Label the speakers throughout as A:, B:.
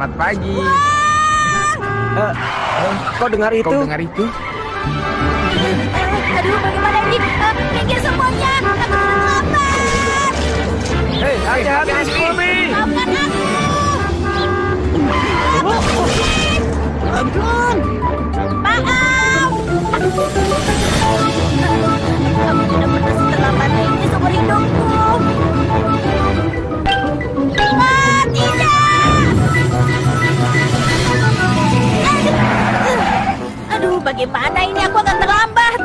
A: selamat pagi. Eh, eh, kau dengar itu?
B: Kau dengar itu?
C: Eh, aduh, bagaimana ini? Eh, minggir semuanya. Aku sudah terlambat.
A: Hei, hati-hati. Scooby.
C: Maafkan aku. Ampun. Maaf. Aku tidak Bagaimana ini? Aku akan terlambat.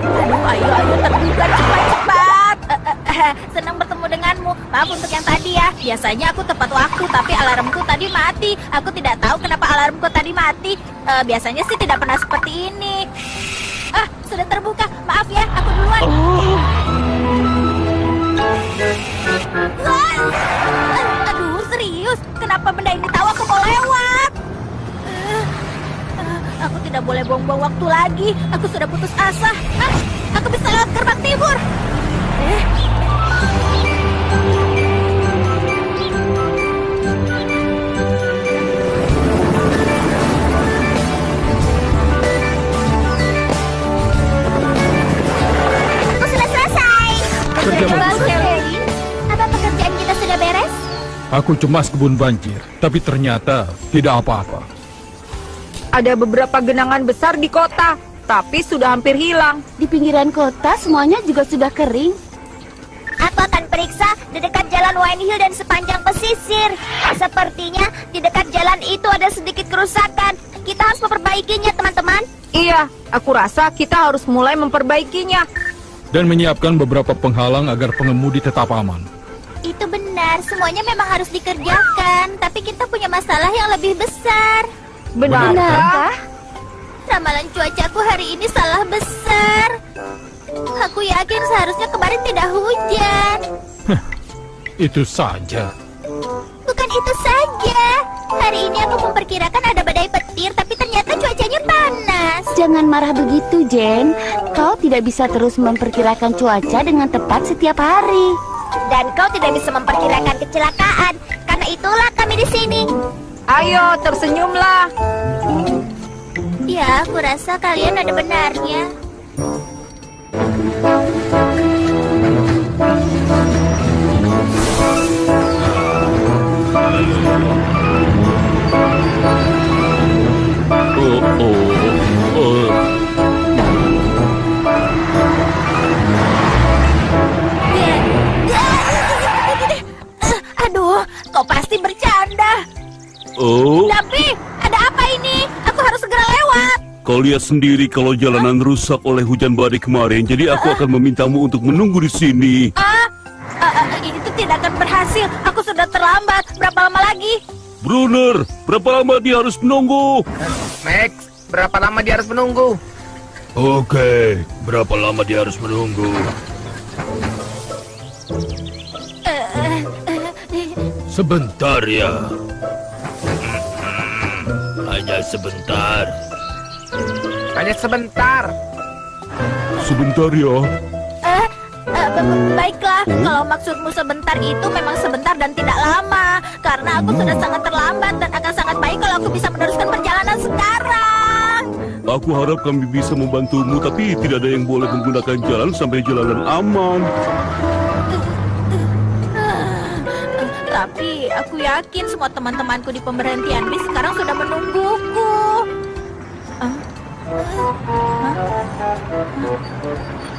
C: Aduh, ayo, ayo, terbuka cepat-cepat. Eh, eh, eh, Senang bertemu denganmu. Maaf untuk yang tadi ya. Biasanya aku tepat waktu, tapi alarmku tadi mati. Aku tidak tahu kenapa alarmku tadi mati. Eh, biasanya sih tidak pernah seperti ini. Ah, sudah terbuka. Maaf ya, aku duluan. Eh, aduh, serius. Kenapa benda ini tahu aku mau lewat? Aku tidak boleh buang-buang waktu lagi. Aku sudah putus asa. Ah, aku bisa lewat gerbang timur. Eh, Aku sudah selesai.
D: Kerja bagus.
C: Kevin. Apa pekerjaan kita sudah beres?
D: Aku cemas kebun banjir, tapi ternyata tidak apa-apa.
E: Ada beberapa genangan besar di kota, tapi sudah hampir hilang.
F: Di pinggiran kota semuanya juga sudah kering.
C: Aku akan periksa di dekat jalan Wine Hill dan sepanjang pesisir. Sepertinya di dekat jalan itu ada sedikit kerusakan. Kita harus memperbaikinya, teman-teman.
E: Iya, aku rasa kita harus mulai memperbaikinya.
D: Dan menyiapkan beberapa penghalang agar pengemudi tetap aman.
C: Itu benar, semuanya memang harus dikerjakan. Tapi kita punya masalah yang lebih besar.
E: Benarkah?
C: Ramalan cuacaku hari ini salah besar. Aku yakin seharusnya kemarin tidak hujan.
D: Itu saja.
C: Bukan itu saja. Hari ini aku memperkirakan ada badai petir, tapi ternyata cuacanya panas.
F: Jangan marah begitu, Jen. Kau tidak bisa terus memperkirakan cuaca dengan tepat setiap hari.
C: Dan kau tidak bisa memperkirakan kecelakaan. Karena itulah kami di sini.
E: Ayo, tersenyumlah.
C: Ya, aku rasa kalian ada benarnya.
G: Lihat sendiri kalau jalanan rusak oleh hujan badai kemarin, jadi aku akan memintamu untuk menunggu di sini.
C: Ah, ah, ah, itu tidak akan berhasil. Aku sudah terlambat. Berapa lama lagi?
G: Brunner, berapa lama dia harus menunggu?
B: Max, berapa lama dia harus menunggu?
G: Oke, berapa lama dia harus menunggu? Sebentar ya. Hanya sebentar.
B: Hanya sebentar.
G: Sebentar ya.
C: Eh, eh, ba- ba- baiklah. Kalau maksudmu sebentar itu memang sebentar dan tidak lama. Karena aku sudah sangat terlambat dan akan sangat baik kalau aku bisa meneruskan perjalanan sekarang.
G: Aku harap kami bisa membantumu, tapi tidak ada yang boleh menggunakan jalan sampai jalanan aman.
C: Tapi aku yakin semua teman-temanku di pemberhentian bis sekarang sudah menungguku.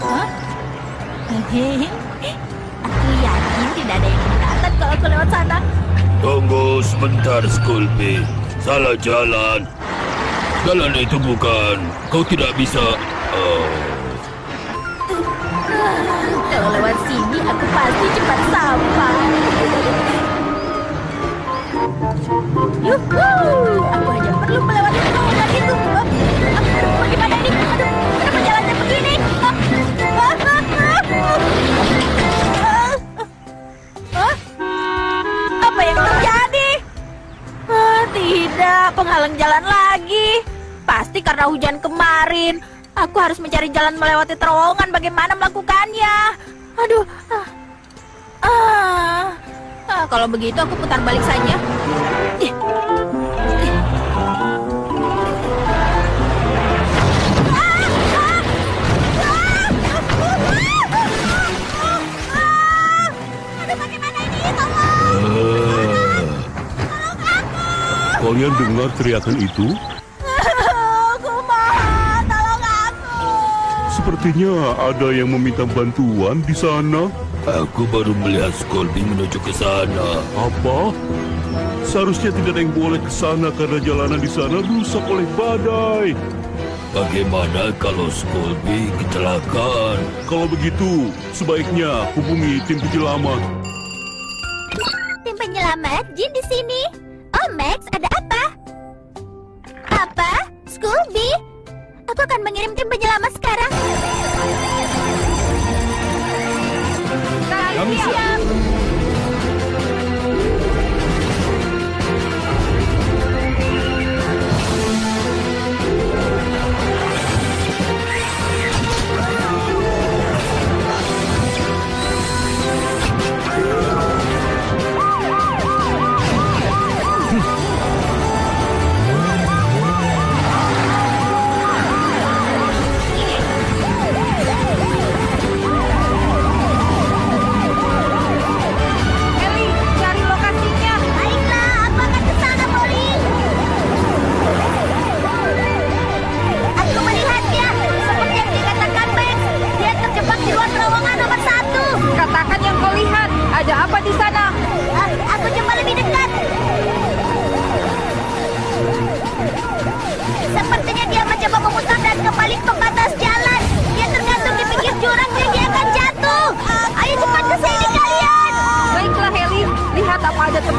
C: Hah? Aku yakin tidak ada yang aku lewat sana.
G: Tunggu sebentar, Skulpi. Salah jalan. Jalan itu bukan. Kau tidak bisa. Oh.
C: Kalau lewat sini aku pasti cepat sampai. Yuhu! Aku hanya perlu melewati terowongan itu. Apa yang terjadi? Ah, tidak, penghalang jalan lagi. Pasti karena hujan kemarin. Aku harus mencari jalan melewati terowongan. Bagaimana melakukannya? Aduh. Ah. Ah. Ah, kalau begitu aku putar balik saja.
G: Kalian dengar teriakan itu?
C: Tolong aku.
G: Sepertinya ada yang meminta bantuan di sana.
H: Aku baru melihat Scorpion menuju ke sana.
G: Apa? Seharusnya tidak ada yang boleh ke sana karena jalanan di sana rusak oleh badai.
H: Bagaimana kalau Scorpion kecelakaan?
G: Kalau begitu, sebaiknya hubungi tim penyelamat.
C: Tim penyelamat, Jin di sini. Oh, Max, ada apa? Scooby? Aku akan mengirim tim penyelamat sekarang.
D: Kami
C: Siap.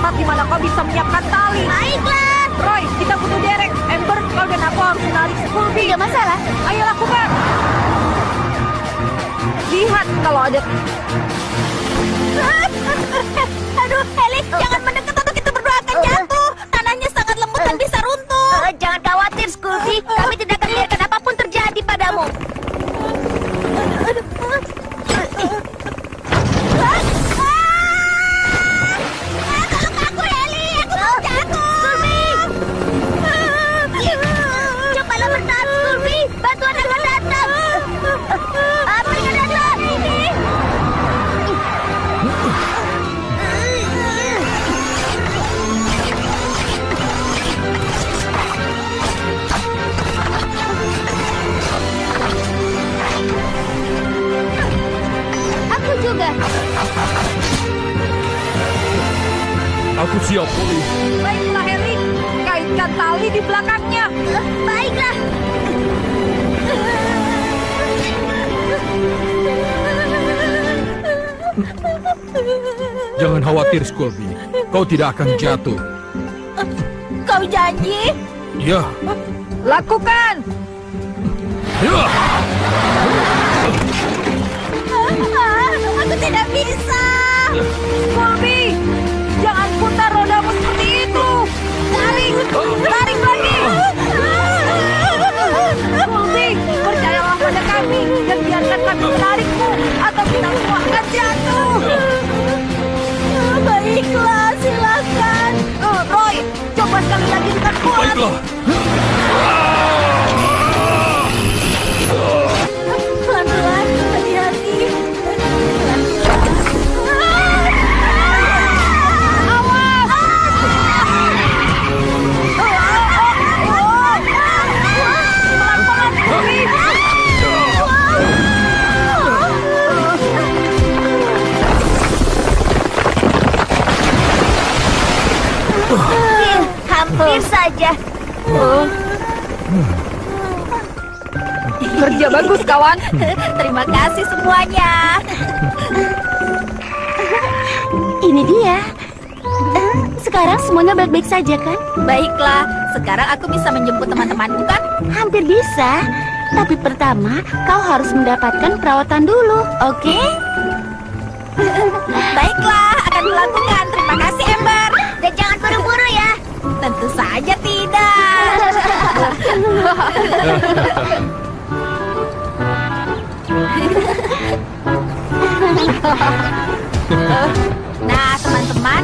E: Tempat di mana kau bisa menyiapkan tali.
C: Baiklah.
E: Roy, kita butuh derek. Ember, kau dan aku harus menarik Scooby.
C: Tidak masalah.
E: Ayo lakukan. Lihat kalau ada
C: Aduh, Heli, jangan Jangan khawatir, Scooby.
D: Kau tidak akan jatuh.
C: Kau janji?
D: Ya,
E: Lakukan.
D: ya.
C: Aku tidak bisa.
E: Scooby, jangan putar rodamu seperti itu. Tarik, tarik dengan
C: Hampir saja.
E: Kerja bagus, kawan.
C: Terima kasih semuanya.
F: Ini dia. Eh, Sekarang semuanya baik-baik saja kan?
C: Baiklah, sekarang aku bisa menjemput teman-temanku kan?
F: Hampir bisa. Tapi pertama, kau harus mendapatkan perawatan dulu, oke?
C: Baiklah, akan kulakukan. Terima kasih, Ember. Dan jangan buru-buru. Tentu saja tidak. nah, teman-teman,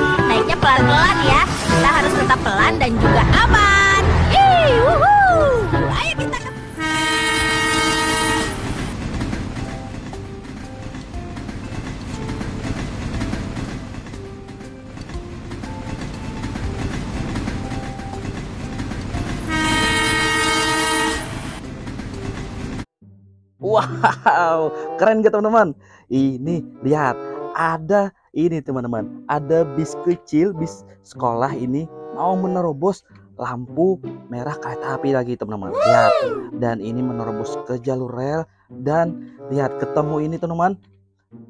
C: pelan-pelan ya. Kita harus tetap pelan dan juga aman.
I: Wow, keren gak teman-teman? Ini lihat, ada ini teman-teman, ada bis kecil, bis sekolah ini mau menerobos lampu merah kereta api lagi teman-teman. Lihat, dan ini menerobos ke jalur rel dan lihat ketemu ini teman-teman.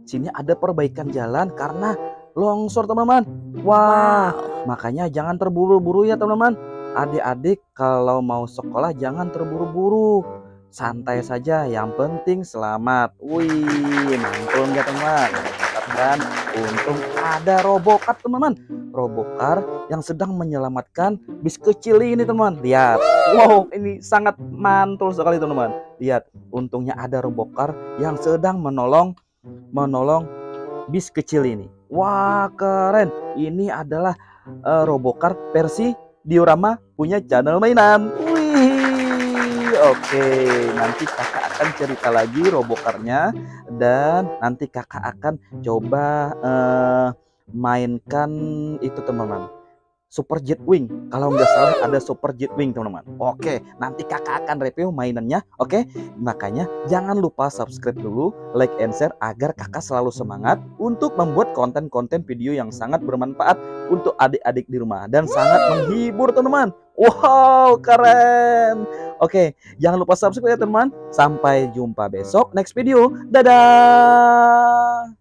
I: Sini ada perbaikan jalan karena longsor teman-teman. Wah, makanya jangan terburu-buru ya teman-teman. Adik-adik kalau mau sekolah jangan terburu-buru santai saja yang penting selamat. Wih mantul nggak teman. Dan untung ada robokar teman-teman. Robokar yang sedang menyelamatkan bis kecil ini teman. Lihat. Wow ini sangat mantul sekali teman-teman. Lihat untungnya ada robokar yang sedang menolong menolong bis kecil ini. Wah keren. Ini adalah uh, robokar versi diorama punya channel mainan Oke, nanti kakak akan cerita lagi robokarnya dan nanti kakak akan coba uh, mainkan itu teman-teman. Super Jet Wing. Kalau nggak salah ada Super Jet Wing teman-teman. Oke, nanti kakak akan review mainannya. Oke, makanya jangan lupa subscribe dulu, like and share agar kakak selalu semangat untuk membuat konten-konten video yang sangat bermanfaat untuk adik-adik di rumah dan sangat menghibur teman-teman. Wow, keren. Oke, jangan lupa subscribe ya teman. Sampai jumpa besok next video. Dadah.